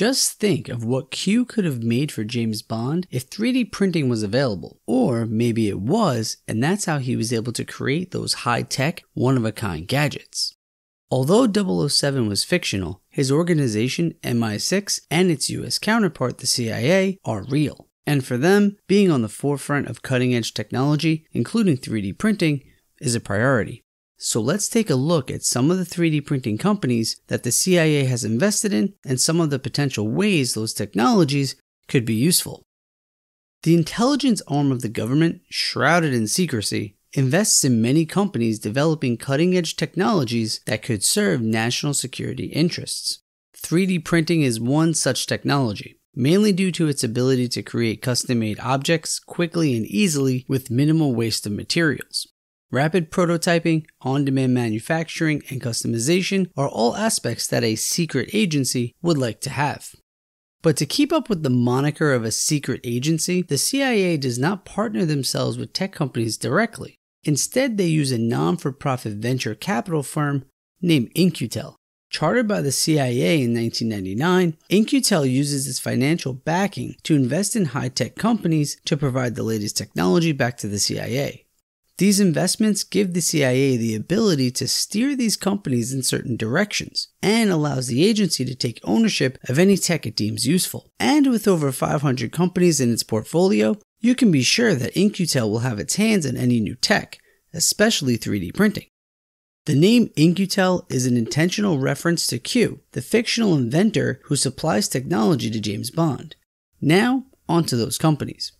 Just think of what Q could have made for James Bond if 3D printing was available. Or maybe it was, and that's how he was able to create those high tech, one of a kind gadgets. Although 007 was fictional, his organization, MI6, and its US counterpart, the CIA, are real. And for them, being on the forefront of cutting edge technology, including 3D printing, is a priority. So let's take a look at some of the 3D printing companies that the CIA has invested in and some of the potential ways those technologies could be useful. The intelligence arm of the government, shrouded in secrecy, invests in many companies developing cutting edge technologies that could serve national security interests. 3D printing is one such technology, mainly due to its ability to create custom made objects quickly and easily with minimal waste of materials. Rapid prototyping, on demand manufacturing, and customization are all aspects that a secret agency would like to have. But to keep up with the moniker of a secret agency, the CIA does not partner themselves with tech companies directly. Instead, they use a non for profit venture capital firm named In-Q-Tel. Chartered by the CIA in 1999, In-Q-Tel uses its financial backing to invest in high tech companies to provide the latest technology back to the CIA. These investments give the CIA the ability to steer these companies in certain directions and allows the agency to take ownership of any tech it deems useful. And with over 500 companies in its portfolio, you can be sure that In-Q-Tel will have its hands on any new tech, especially 3D printing. The name In-Q-Tel is an intentional reference to Q, the fictional inventor who supplies technology to James Bond. Now, onto those companies.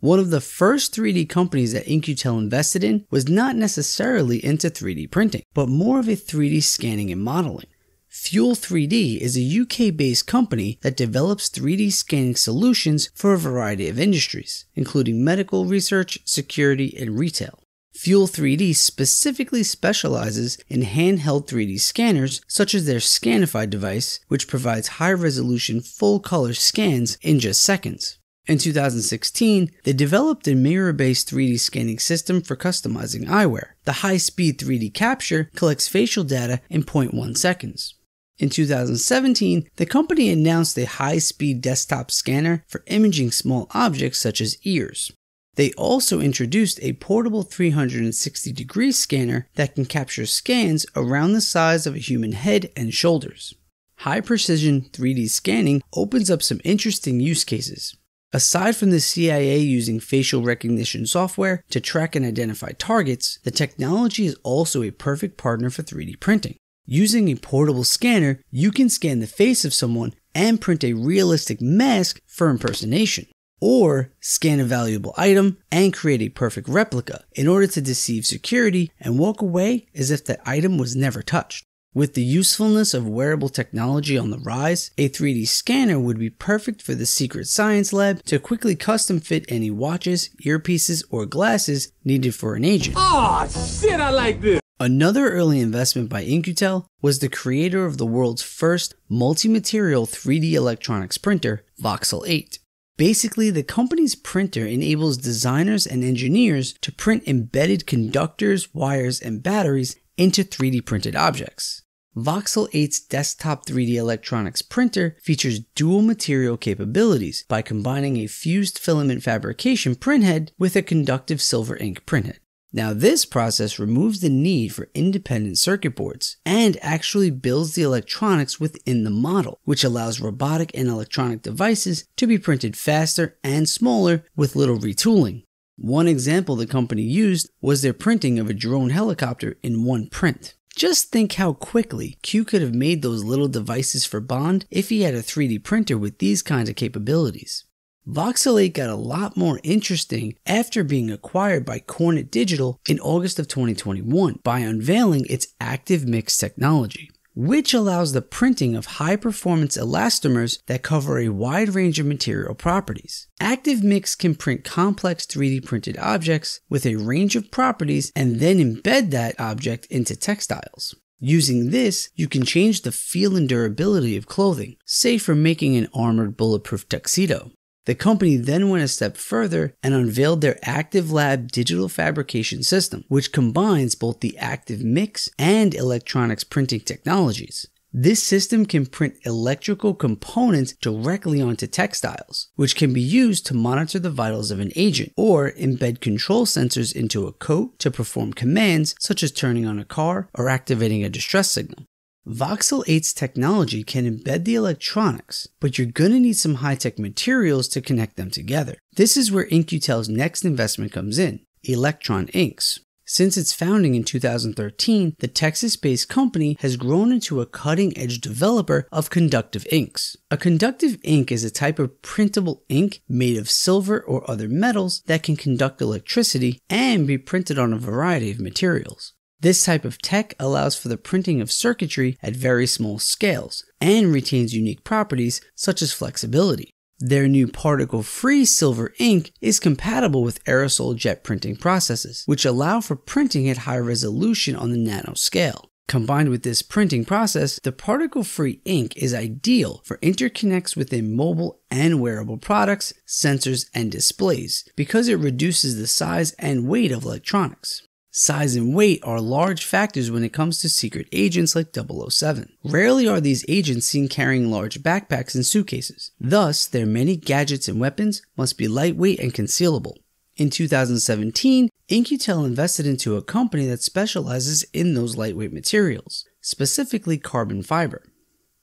One of the first 3D companies that In-Q-Tel invested in was not necessarily into 3D printing, but more of a 3D scanning and modeling. Fuel 3D is a UK based company that develops 3D scanning solutions for a variety of industries, including medical research, security, and retail. Fuel 3D specifically specializes in handheld 3D scanners, such as their Scanify device, which provides high resolution full color scans in just seconds. In 2016, they developed a mirror based 3D scanning system for customizing eyewear. The high speed 3D capture collects facial data in 0.1 seconds. In 2017, the company announced a high speed desktop scanner for imaging small objects such as ears. They also introduced a portable 360 degree scanner that can capture scans around the size of a human head and shoulders. High precision 3D scanning opens up some interesting use cases. Aside from the CIA using facial recognition software to track and identify targets, the technology is also a perfect partner for 3D printing. Using a portable scanner, you can scan the face of someone and print a realistic mask for impersonation. Or scan a valuable item and create a perfect replica in order to deceive security and walk away as if that item was never touched. With the usefulness of wearable technology on the rise, a 3D scanner would be perfect for the secret science lab to quickly custom fit any watches, earpieces, or glasses needed for an agent. Oh shit, I like this. Another early investment by In-Q-Tel was the creator of the world's first multi-material 3D electronics printer, Voxel 8. Basically, the company's printer enables designers and engineers to print embedded conductors, wires, and batteries into 3D printed objects. Voxel 8's desktop 3D electronics printer features dual material capabilities by combining a fused filament fabrication printhead with a conductive silver ink printhead. Now, this process removes the need for independent circuit boards and actually builds the electronics within the model, which allows robotic and electronic devices to be printed faster and smaller with little retooling. One example the company used was their printing of a drone helicopter in one print. Just think how quickly Q could have made those little devices for Bond if he had a 3D printer with these kinds of capabilities. Voxel 8 got a lot more interesting after being acquired by Kornit Digital in August of 2021 by unveiling its Active Mix technology which allows the printing of high performance elastomers that cover a wide range of material properties. Active Mix can print complex 3D printed objects with a range of properties and then embed that object into textiles. Using this, you can change the feel and durability of clothing, say for making an armored bulletproof tuxedo. The company then went a step further and unveiled their Active Lab digital fabrication system, which combines both the active mix and electronics printing technologies. This system can print electrical components directly onto textiles, which can be used to monitor the vitals of an agent or embed control sensors into a coat to perform commands such as turning on a car or activating a distress signal. Voxel 8's technology can embed the electronics, but you're gonna need some high-tech materials to connect them together. This is where In-Q-Tel's next investment comes in, Electroninks. Since its founding in 2013, the Texas based company has grown into a cutting edge developer of conductive inks. A conductive ink is a type of printable ink made of silver or other metals that can conduct electricity and be printed on a variety of materials. This type of tech allows for the printing of circuitry at very small scales and retains unique properties such as flexibility. Their new particle free silver ink is compatible with aerosol jet printing processes, which allow for printing at high resolution on the nanoscale. Combined with this printing process, the particle free ink is ideal for interconnects within mobile and wearable products, sensors, and displays because it reduces the size and weight of electronics. Size and weight are large factors when it comes to secret agents like 007. Rarely are these agents seen carrying large backpacks and suitcases. Thus, their many gadgets and weapons must be lightweight and concealable. In 2017, In-Q-Tel invested into a company that specializes in those lightweight materials, specifically carbon fiber.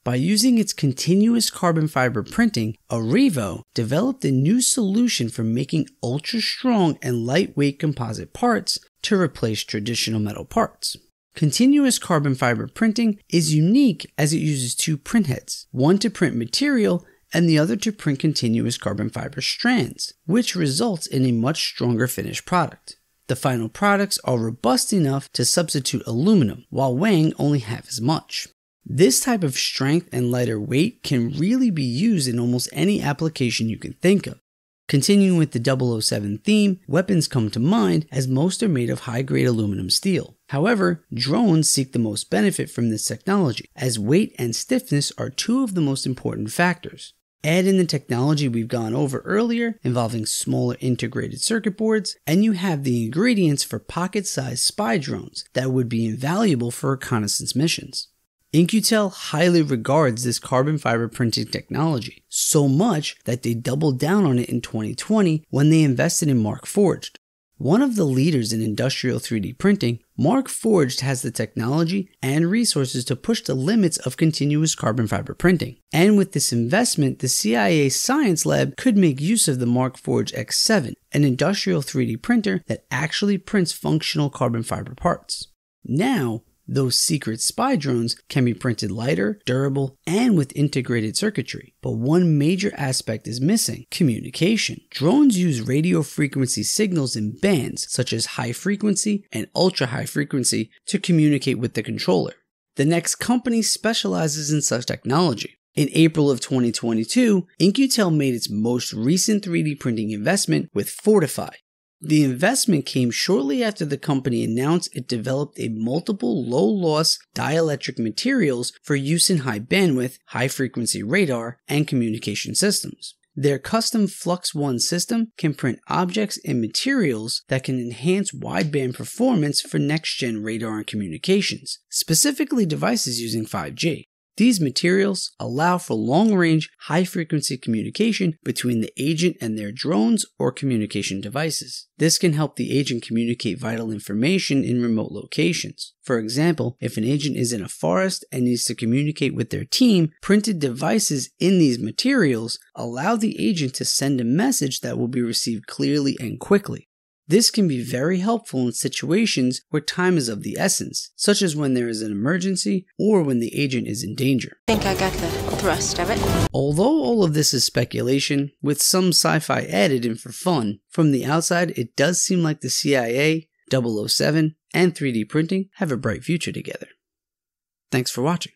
By using its continuous carbon fiber printing, Arevo developed a new solution for making ultra strong and lightweight composite parts to replace traditional metal parts. Continuous carbon fiber printing is unique as it uses two printheads, one to print material and the other to print continuous carbon fiber strands, which results in a much stronger finished product. The final products are robust enough to substitute aluminum while weighing only half as much. This type of strength and lighter weight can really be used in almost any application you can think of. Continuing with the 007 theme, weapons come to mind as most are made of high grade aluminum steel. However, drones seek the most benefit from this technology, as weight and stiffness are two of the most important factors. Add in the technology we've gone over earlier involving smaller integrated circuit boards, and you have the ingredients for pocket sized spy drones that would be invaluable for reconnaissance missions. In-Q-Tel highly regards this carbon fiber printing technology, so much that they doubled down on it in 2020 when they invested in Markforged. One of the leaders in industrial 3D printing, Markforged has the technology and resources to push the limits of continuous carbon fiber printing. And with this investment, the CIA Science Lab could make use of the Markforged X7, an industrial 3D printer that actually prints functional carbon fiber parts. Now, those secret spy drones can be printed lighter, durable, and with integrated circuitry. But one major aspect is missing communication. Drones use radio frequency signals in bands such as high frequency and ultra high frequency to communicate with the controller. The next company specializes in such technology. In April of 2022, In-Q-Tel made its most recent 3D printing investment with Fortify, the investment came shortly after the company announced it developed a multiple low loss dielectric materials for use in high bandwidth, high frequency radar, and communication systems. Their custom Flux One system can print objects and materials that can enhance wideband performance for next gen radar and communications, specifically devices using 5G. These materials allow for long range, high frequency communication between the agent and their drones or communication devices. This can help the agent communicate vital information in remote locations. For example, if an agent is in a forest and needs to communicate with their team, printed devices in these materials allow the agent to send a message that will be received clearly and quickly. This can be very helpful in situations where time is of the essence, such as when there is an emergency or when the agent is in danger. I think I got the thrust of it. Although all of this is speculation, with some sci fi added in for fun, from the outside it does seem like the CIA, 007, and 3D printing have a bright future together. Thanks for watching.